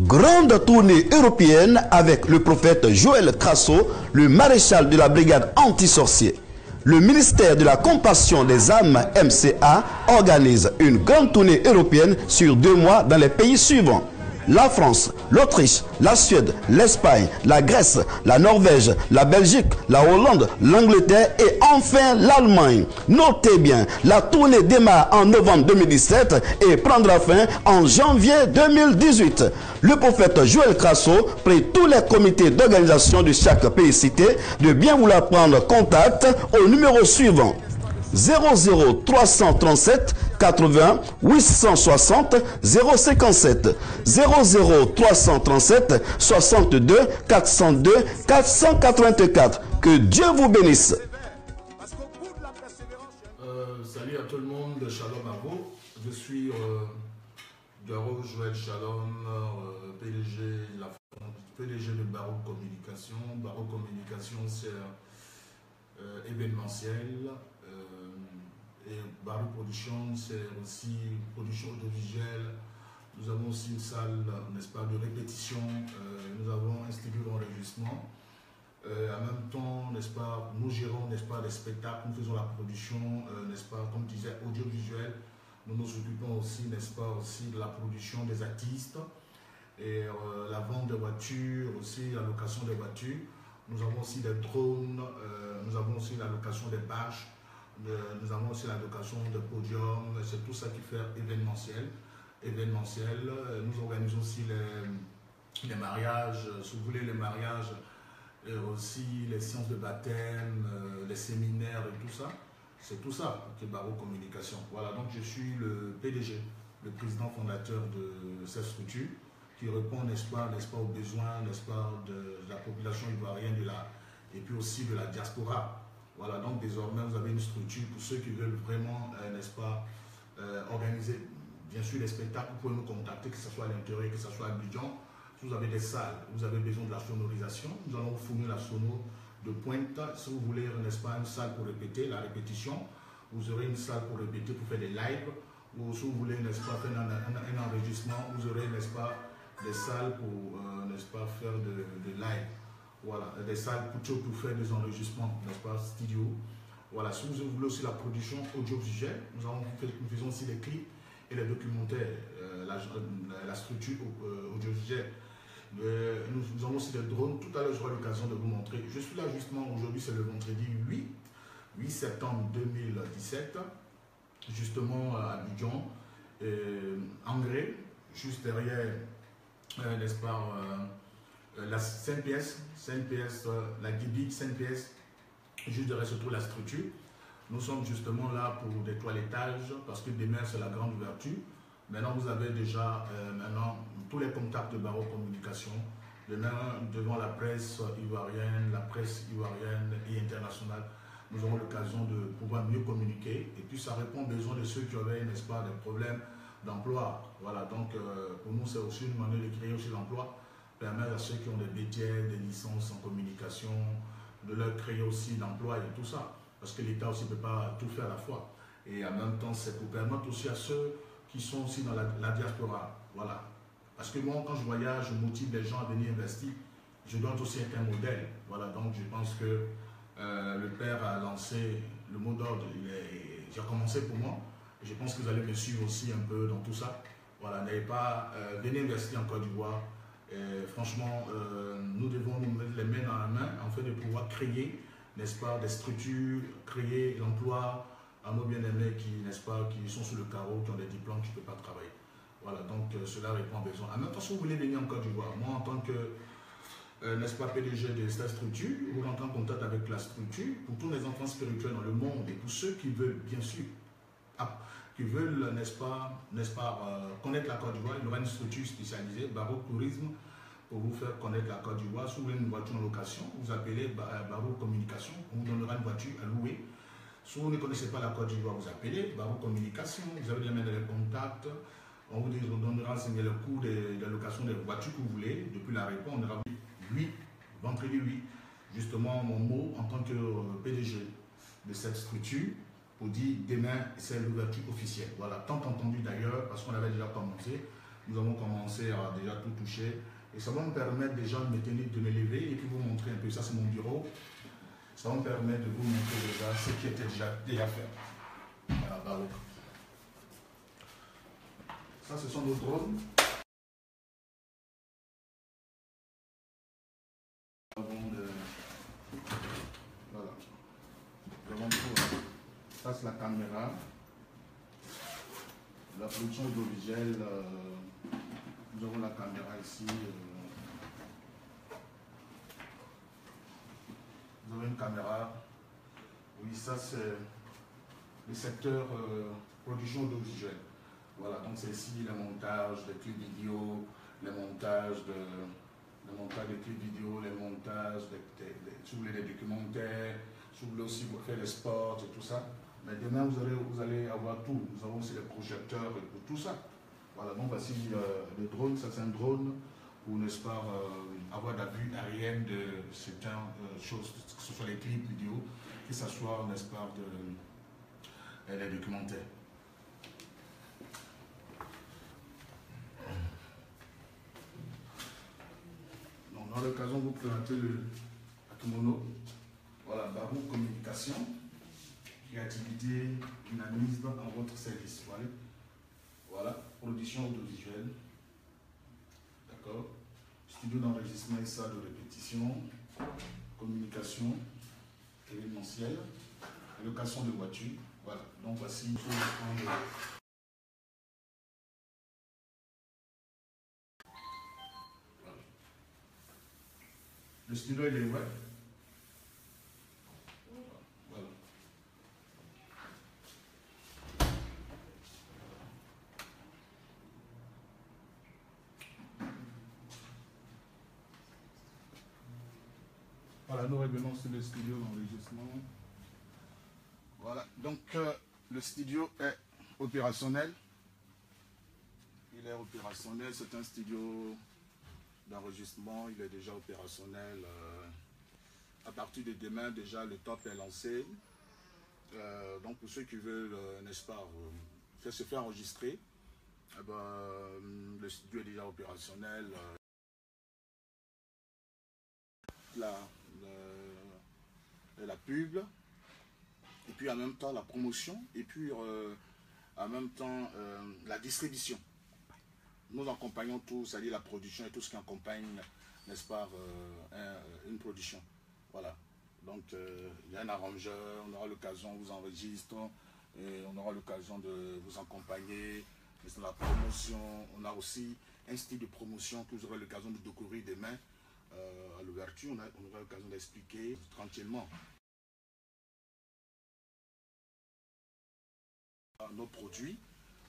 Grande tournée européenne avec le prophète Joël Crasso, le maréchal de la brigade anti-sorcier. Le ministère de la Compassion des âmes MCA organise une grande tournée européenne sur deux mois dans les pays suivants la France, l'Autriche, la Suède, l'Espagne, la Grèce, la Norvège, la Belgique, la Hollande, l'Angleterre et enfin l'Allemagne. Notez bien, la tournée démarre en novembre 2017 et prendra fin en janvier 2018. Le prophète Joël Crasso prie tous les comités d'organisation de chaque pays cité de bien vouloir prendre contact au numéro suivant 00 337 80 860 057 00 337 62 402 484. Que Dieu vous bénisse. Euh, salut à tout le monde, shalom à vous. Je suis euh, Garo Joël Shalom, euh, PDG, PDG de Barreau Communication. Barreau Communication, c'est euh, événementiel. Et Barreau Production, c'est aussi production audiovisuelle. Nous avons aussi une salle, n'est-ce pas, de répétition. Euh, nous avons un studio d'enregistrement. Euh, en même temps, n'est-ce pas, nous gérons, n'est-ce pas, les spectacles, nous faisons la production, euh, n'est-ce pas, comme je disais, audiovisuel. Nous nous occupons aussi, n'est-ce pas, aussi de la production des artistes et la vente de voitures, aussi la location des voitures. Nous avons aussi des drones, nous avons aussi la location des bâches, nous avons aussi la location de podiums, c'est tout ça qui fait événementiel. événementiel. Euh, Nous organisons aussi les, mariages, euh, si vous voulez, les mariages et aussi les séances de baptême, euh, les séminaires et tout ça. C'est tout ça Barreau Communication. Voilà, donc je suis le PDG, le président fondateur de cette structure qui répond, n'est-ce pas, n'est-ce aux besoins, n'est-ce pas, de la population ivoirienne et puis aussi de la diaspora. Voilà, donc désormais vous avez une structure pour ceux qui veulent vraiment, euh, n'est-ce pas, euh, organiser bien sûr les spectacles, vous pouvez nous contacter, que ce soit à l'intérieur, que ce soit à Abidjan. Si vous avez des salles, vous avez besoin de la sonorisation, nous allons vous fournir la sono de pointe. Si vous voulez, n'est-ce pas, une salle pour répéter, la répétition, vous aurez une salle pour répéter, pour faire des lives. Ou si vous voulez, n'est-ce pas, faire un, enregistrement, vous aurez, n'est-ce pas, des salles pour, euh, n'est-ce pas, faire de, de live. Voilà, des salles pour, pour faire des enregistrements, n'est-ce pas, studio. Voilà, si vous voulez aussi la production audiovisuelle, nous, avons nous faisons aussi des clips et les documentaires, euh, la, la- structure euh, audiovisuelle. Euh, nous, nous avons aussi des drones. Tout à l'heure, j'aurai l'occasion de vous montrer. Je suis là justement aujourd'hui, c'est le vendredi 8, 8 septembre 2017, justement à Abidjan, euh, juste derrière, euh, n'est-ce pas, euh, euh, la CNPS, CNPS, euh, la Guibi, CNPS, juste derrière se trouve la structure. Nous sommes justement là pour des toilettages parce que demain c'est la grande ouverture. Maintenant vous avez déjà euh, maintenant tous les contacts de Barreau Communication. Demain devant la presse ivoirienne, la presse ivoirienne et internationale, nous aurons l'occasion de pouvoir mieux communiquer et puis ça répond aux besoins de ceux qui avaient, n'est-ce pas, des problèmes d'emploi. Voilà, donc euh, pour nous c'est aussi une manière de créer aussi l'emploi, permettre à ceux qui ont des BTL, des licences en communication, de leur créer aussi l'emploi et tout ça parce que l'État aussi ne peut pas tout faire à la fois. Et en même temps, c'est pour permettre aussi à ceux qui sont aussi dans la, diaspora. Voilà. Parce que moi, quand je voyage, je motive les gens à venir investir. Je dois aussi être un modèle. Voilà, donc je pense que euh, le Père a lancé le mot d'ordre. J'ai commencé pour moi. Je pense que vous allez me suivre aussi un peu dans tout ça. Voilà, n'ayez pas, euh, venez investir en Côte d'Ivoire. Franchement, euh, nous devons nous mettre les mains dans la main afin de pouvoir créer n'est-ce pas, des structures, créer l'emploi à nos bien-aimés qui, n'est-ce pas, qui sont sur le carreau, qui ont des diplômes, qui ne peuvent pas travailler. Voilà, donc euh, cela répond aux besoins. En même temps, si vous voulez venir en Côte d'Ivoire, moi en tant que, euh, n'est-ce pas, PDG de cette structure, vous rentrez en contact avec la structure pour tous les enfants spirituels dans le monde et pour ceux qui veulent, bien sûr, ah, qui veulent, n'est-ce pas, n'est-ce pas, euh, connaître la Côte d'Ivoire, il y aura une structure spécialisée, Barreau Tourisme, pour vous faire connaître la Côte d'Ivoire. Si vous voulez une voiture en location, vous appelez Ba- Barreau Communication, on vous donnera une voiture à louer. Si vous ne connaissez pas la Côte d'Ivoire, vous appelez Barreau Communication, vous avez dans les contacts, on vous donnera le coût de, de location des voitures que vous voulez. Depuis la réponse, on aura 8, vendredi 8. Justement, mon mot en tant que euh, PDG de cette structure, dire demain, c'est l'ouverture officielle. Voilà, tant entendu d'ailleurs, parce qu'on avait déjà commencé. Nous avons commencé à déjà tout toucher. Et ça va me permettre déjà de me tenir, de me lever et puis vous montrer un peu. Ça, c'est mon bureau. Ça va me permettre de vous montrer déjà ce qui était déjà, déjà fait. Voilà, bravo. Ça, ce sont nos drones. Voilà. Nous avons tout, hein. Ça, c'est la caméra. La production euh, nous avons la caméra ici. euh. Nous avons une caméra. Oui, ça, c'est le secteur euh, production audiovisuelle. Voilà, donc c'est ici le montage des clips vidéo, le montage de, le montage des clips vidéo, le montage des, des, des- vous des documentaires, si vous voulez aussi pour faire des sports et tout ça. Mais demain, vous allez, vous allez avoir tout. Nous avons aussi les projecteurs et tout, ça. Voilà, donc voici euh, le drone. Ça, c'est un drone pour, n'est-ce pas, euh, avoir la vue aérienne de certaines euh, choses, que ce soit les clips vidéo, que ce soit, n'est-ce pas, de, les documentaires. Donc, on aura l'occasion vous présenter le Akimono. Voilà, Barou Communication, créativité, dynamisme en votre service. Voilà, voilà production audiovisuelle. D'accord Studio d'enregistrement et salle de répétition, communication événementielle, location de voitures. Voilà, donc voici Voilà. Le studio il est web. Voilà, nous revenons sur le studio d'enregistrement. Voilà, donc euh, le studio est opérationnel. Il est opérationnel, c'est un studio d'enregistrement, il est déjà opérationnel. euh, à partir de demain, déjà, le top est lancé. Euh, donc, pour ceux qui veulent, n'est-ce pas, faire- se faire enregistrer, eh ben, le studio est déjà opérationnel. la, la pub, et puis en même temps la promotion, et puis euh, en même temps euh, la distribution. Nous accompagnons tout, c'est-à-dire la production et tout ce qui accompagne, n'est-ce pas, euh, un- une production. Voilà. Donc, euh, il y a un arrangeur, on aura l'occasion, on vous enregistre, on aura l'occasion de vous accompagner. La promotion, on a aussi un style de promotion que vous aurez l'occasion de découvrir demain euh, à l'ouverture. On, a- on aura l'occasion d'expliquer tranquillement nos produits.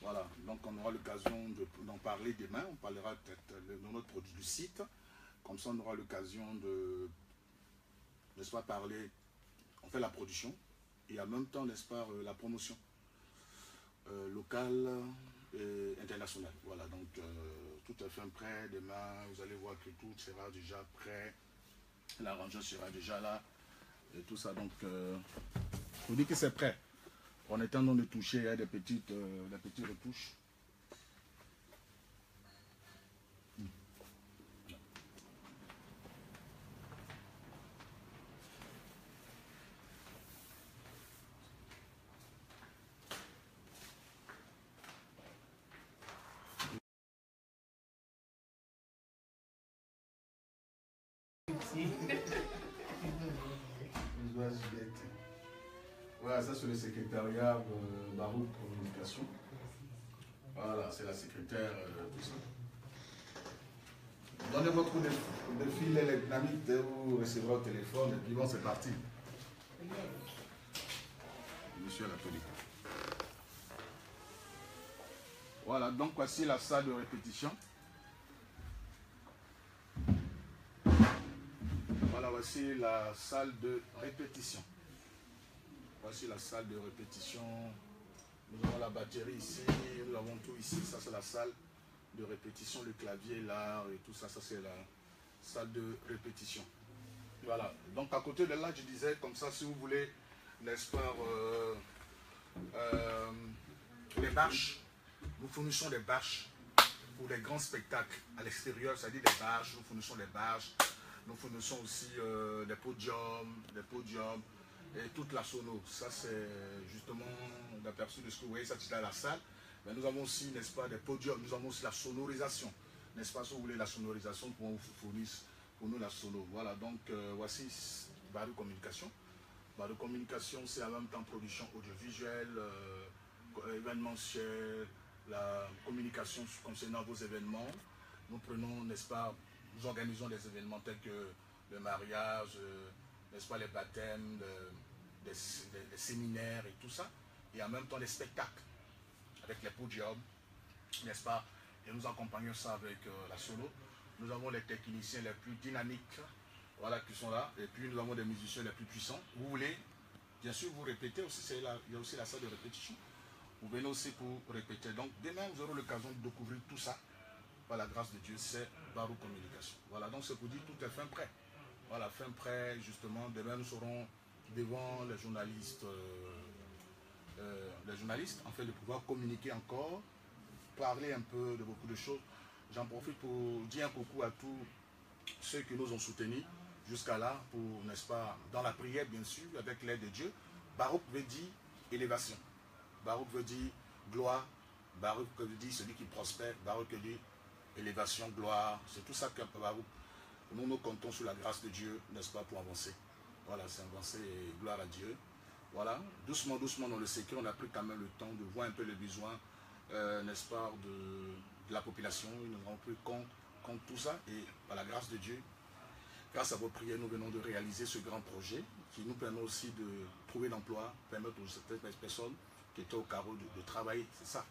Voilà, donc on aura l'occasion de- d'en parler demain. On parlera peut-être de notre produit du site. Comme ça, on aura l'occasion de, n'est-ce pas, parler. On fait la production et en même temps, n'est-ce pas, euh, la promotion euh, locale et internationale. Voilà, donc euh, tout est fait prêt. Demain, vous allez voir que tout sera déjà prêt. L'arrangeur sera déjà là et tout ça. Donc, euh, on dit que c'est prêt. En étant dans de toucher, il y a des petites, euh, des petites retouches. Voilà, ça c'est le secrétariat euh, Communication. Voilà, c'est la secrétaire, euh, tout ça. Donnez votre coup de, de vous recevrez au téléphone et puis bon, c'est parti. Monsieur l'atelier. Voilà, donc voici la salle de répétition. Voilà, voici la salle de répétition. Voici la salle de répétition. Nous avons la batterie ici, nous avons tout ici. Ça, c'est la salle de répétition, le clavier là et tout ça. Ça, c'est la salle de répétition. Voilà. Donc, à côté de là, je disais, comme ça, si vous voulez, n'est-ce pas, euh, Euh, les bâches, nous fournissons des bâches pour les grands spectacles à l'extérieur, c'est-à-dire des bâches, nous fournissons des bâches, nous fournissons aussi euh, des podiums, des podiums et toute la sono. Ça, c'est justement l'aperçu de ce que vous voyez, ça c'est la salle. Mais nous avons aussi, n'est-ce pas, des podiums, nous avons aussi la sonorisation. N'est-ce pas, si vous voulez la sonorisation, pour nous fournir pour nous la sono. Voilà, donc euh, voici Barou Communication. Barou Communication, c'est en même temps production audiovisuelle, euh, événementielle, la communication concernant vos événements. Nous prenons, n'est-ce pas, nous organisons des événements tels que le mariage, euh, n'est-ce pas, les baptêmes, les, séminaires et tout ça. Et en même temps, les spectacles avec les podiums, n'est-ce pas Et nous accompagnons ça avec euh, la solo. Nous avons les techniciens les plus dynamiques, voilà, qui sont là. Et puis nous avons des musiciens les plus puissants. Vous voulez, bien sûr, vous répétez aussi, il y a aussi la salle de répétition. Vous venez aussi pour répéter. Donc demain, vous aurez l'occasion de découvrir tout ça. La grâce de Dieu, c'est Barou Communication. Voilà, donc c'est pour dire tout est fin prêt. Voilà, fin prêt, justement. Demain, nous serons devant les journalistes, euh, euh, les journalistes, en fait, de pouvoir communiquer encore, parler un peu de beaucoup de choses. J'en profite pour dire un coucou à tous ceux qui nous ont soutenus jusqu'à là, pour, n'est-ce pas, dans la prière, bien sûr, avec l'aide de Dieu. Baroque veut dire élévation. Baruch veut dire gloire. Baruch veut dire celui qui prospère. Baruch veut dire élévation, gloire. C'est tout ça que. Nous nous comptons sur la grâce de Dieu, n'est-ce pas, pour avancer. Voilà, c'est avancer et gloire à Dieu. Voilà, doucement, doucement dans le secret, on a pris quand même le temps de voir un peu les besoins, euh, n'est-ce pas, de, la population. Nous avons pris compte, compte tout ça et par la grâce de Dieu, grâce à vos prières, nous venons de réaliser ce grand projet qui nous permet aussi de trouver l'emploi, permettre aux certaines personnes qui était au carreau de, travail, c'est ça.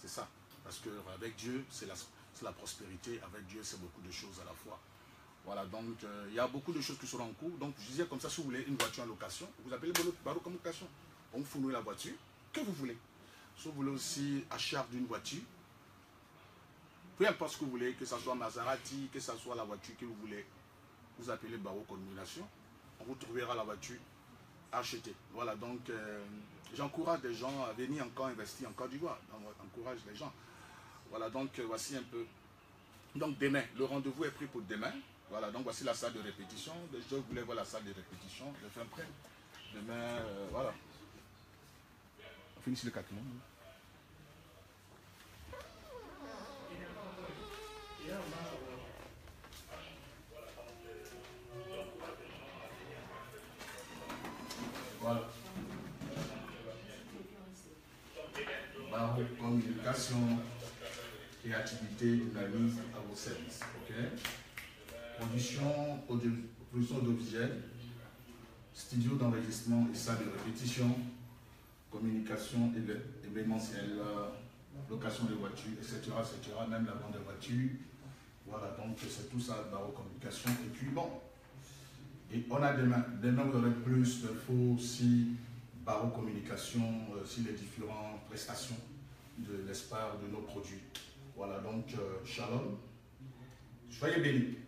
C'est ça. Parce qu'avec Dieu, c'est la, la, prospérité. Avec Dieu, c'est beaucoup de choses à la fois. Voilà, donc euh, il y a beaucoup de choses qui seront en cours. Donc je disais comme ça, si vous voulez une voiture en location, vous appelez Baro comme location. On vous fournit la voiture que vous voulez. Si vous voulez aussi achat d'une voiture, peu importe ce que vous voulez, que ce soit Maserati, que ce soit la voiture que vous voulez, vous appelez Baro Communication. On vous trouvera la voiture achetée. Voilà, donc euh, j'encourage des gens à venir encore investir en Côte d'Ivoire. J'encourage les gens. Voilà, donc euh, voici un peu. Donc demain, le rendez-vous est pris pour demain. Voilà, donc voici la salle de répétition. Je voulais voir la salle de répétition. Je fais un prêt. Demain, euh, voilà. On finit le 4 Voilà. communication et activité mise à vos services. ok? Production, audio, production audiovisuelle, studio d'enregistrement et salle de répétition, communication événementielle, location de voitures, etc., etc., même la vente de voitures. Voilà, donc c'est tout ça, la communication. Et puis bon, et on a demain, demain vous aurez plus d'infos si Barreau Communication, euh, sur les différentes prestations de l'espoir de nos produits. Voilà, donc, euh, shalom. Soyez bénis.